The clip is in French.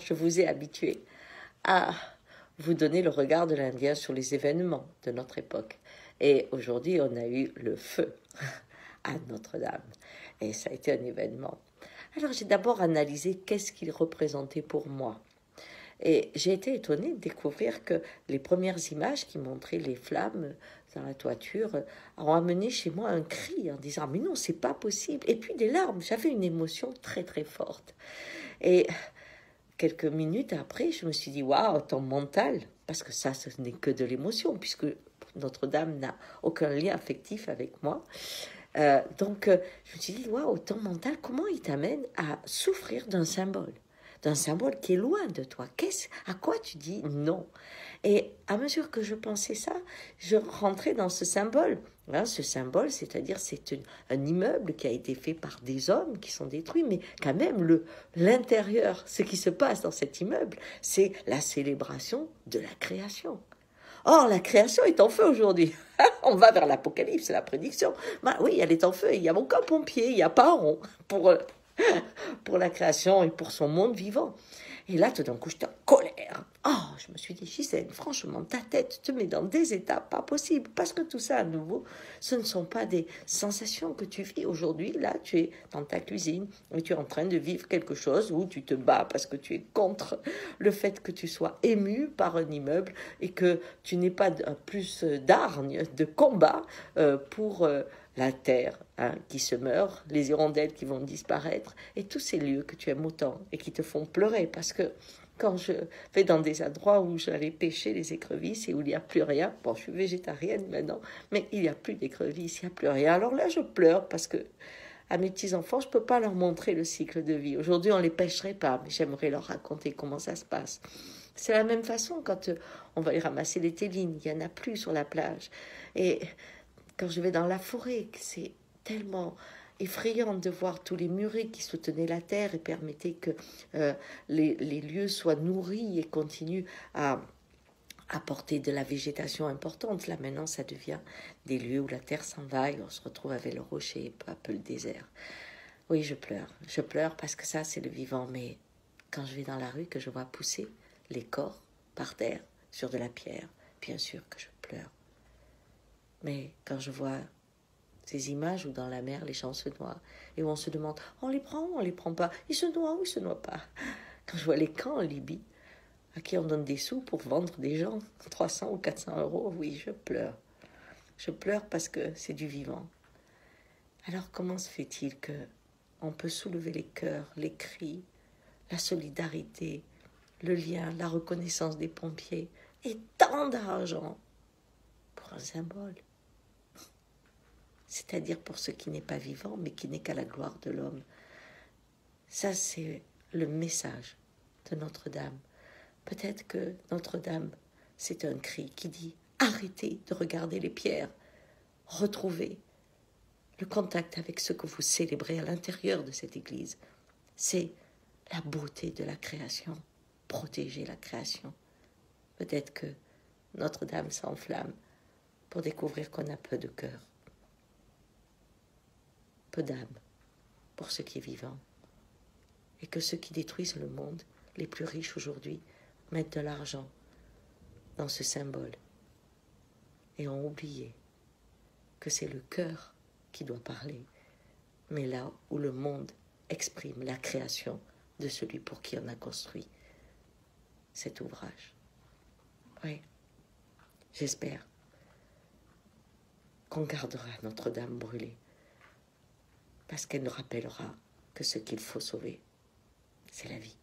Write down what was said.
je vous ai habitué à vous donner le regard de l'Indien sur les événements de notre époque. Et aujourd'hui, on a eu le feu à Notre-Dame. Et ça a été un événement. Alors j'ai d'abord analysé qu'est-ce qu'il représentait pour moi. Et j'ai été étonnée de découvrir que les premières images qui montraient les flammes dans la toiture ont amené chez moi un cri en disant mais non c'est pas possible et puis des larmes j'avais une émotion très très forte et quelques minutes après je me suis dit waouh ton mental. Parce que ça ce n'est que de l'émotion puisque Notre-Dame n'a aucun lien affectif avec moi. Euh, donc euh, je me suis dit waouh ton mental comment il t'amène à souffrir d'un symbole? D'un symbole qui est loin de toi. Qu'est-ce, à quoi tu dis non? Et à mesure que je pensais ça, je rentrais dans ce symbole. Hein, ce symbole, c'est-à-dire c'est un immeuble qui a été fait par des hommes qui sont détruits, mais quand même le l'intérieur, ce qui se passe dans cet immeuble, c'est la célébration de la création. Or, la création est en feu aujourd'hui. On va vers l'apocalypse, la prédiction. Bah oui, elle est en feu. Il n'y a aucun pompier, il n'y a pas un rond pour euh, pour la création et pour son monde vivant. Et là, tout d'un coup, j'étais en colère. Oh, je me suis dit, Gisèle, franchement, ta tête te met dans des états pas possibles. Parce que tout ça, à nouveau, ce ne sont pas des sensations que tu vis aujourd'hui. Là, tu es dans ta cuisine et tu es en train de vivre quelque chose où tu te bats parce que tu es contre le fait que tu sois ému par un immeuble et que tu n'aies pas plus d'argne, de combat euh, pour euh, la terre hein, qui se meurt, les hirondelles qui vont disparaître, et tous ces lieux que tu aimes autant et qui te font pleurer, parce que quand je vais dans des endroits où j'allais pêcher les écrevisses et où il n'y a plus rien, bon, je suis végétarienne maintenant, mais il n'y a plus d'écrevisses, il n'y a plus rien. Alors là, je pleure parce que à mes petits-enfants, je ne peux pas leur montrer le cycle de vie. Aujourd'hui, on ne les pêcherait pas, mais j'aimerais leur raconter comment ça se passe. C'est la même façon quand euh, on va aller ramasser les télines, il n'y en a plus sur la plage. Et quand je vais dans la forêt, c'est tellement effrayant de voir tous les murets qui soutenaient la terre et permettaient que euh, les, lieux soient nourris et continuent à apporter de la végétation importante. Là maintenant, ça devient des lieux où la terre s'en va et on se retrouve avec le rocher, un peu le désert. Oui, je pleure. Je pleure parce que ça, c'est le vivant. Mais quand je vais dans la rue, que je vois pousser les corps par terre sur de la pierre, bien sûr que je pleure. Mais quand je vois ces images où dans la mer les gens se noient et où on se demande on les prend ou on les prend pas, ils se noient ou ils se noient pas? Quand je vois les camps en Libye à qui on donne des sous pour vendre des gens 300 ou 400 euros, oui, je pleure. Je pleure parce que c'est du vivant. Alors comment se fait-il que on peut soulever les cœurs, les cris, la solidarité, le lien, la reconnaissance des pompiers et tant d'argent pour un symbole? C'est-à-dire pour ce qui n'est pas vivant, mais qui n'est qu'à la gloire de l'homme. Ça, c'est le message de Notre-Dame. Peut-être que Notre-Dame, c'est un cri qui dit arrêtez de regarder les pierres, retrouvez le contact avec ce que vous célébrez à l'intérieur de cette église. C'est la beauté de la création, protéger la création. Peut-être que Notre-Dame s'enflamme pour découvrir qu'on a peu de cœur peu d'âme pour ce qui est vivant, et que ceux qui détruisent le monde, les plus riches aujourd'hui, mettent de l'argent dans ce symbole, et ont oublié que c'est le cœur qui doit parler, mais là où le monde exprime la création de celui pour qui on a construit cet ouvrage. Oui, j'espère qu'on gardera Notre-Dame brûlée parce qu'elle nous rappellera que ce qu'il faut sauver, c'est la vie.